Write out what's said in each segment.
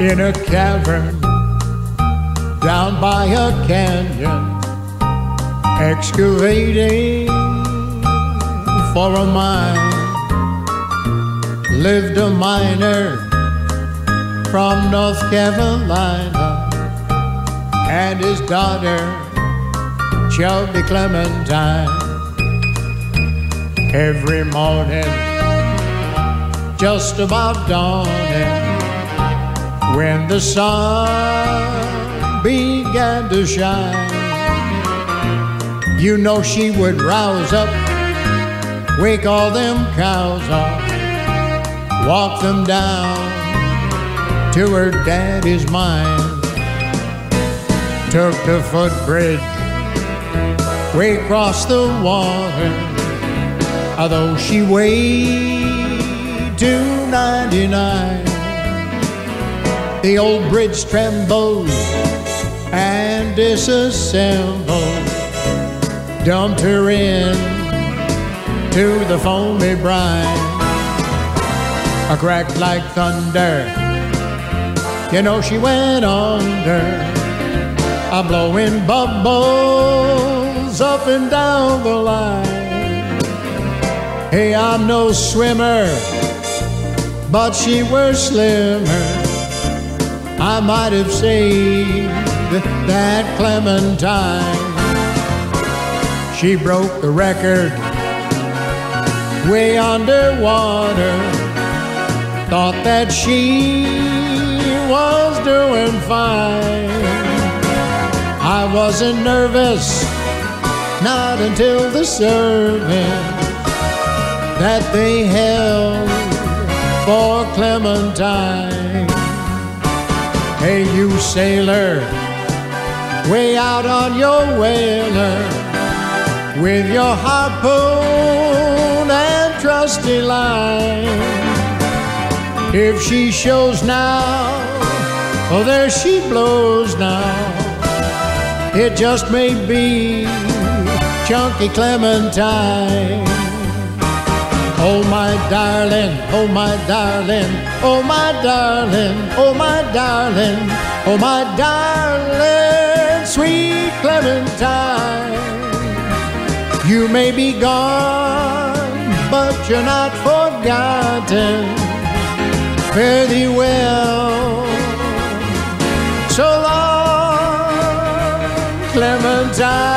in a cavern down by a canyon, excavating for a mine. Lived a miner from North Carolina and his daughter, Shelby Clementine. Every morning, just about dawning, when the sun began to shine, you know she would rouse up, wake all them cows up, walk them down to her daddy's mine. Took the footbridge way across the water, although she weighed 299. The old bridge trembled and disassembled, dumped her in to the foamy brine. A crack like thunder, you know she went under, a blowing bubbles up and down the line. Hey, I'm no swimmer, but she were slimmer. I might have saved that Clementine. She broke the record way underwater. Thought that she was doing fine. I wasn't nervous, not until the serving that they held for Clementine. Hey, you sailor, way out on your whaler with your harpoon and trusty line. If she shows now, oh, there she blows now. It just may be Chunky Clementine. Oh, my darling, oh, my darling, oh, my darling, oh, my darling, oh, my darling, sweet Clementine. You may be gone, but you're not forgotten. Fare thee well. So long, Clementine.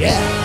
Yeah.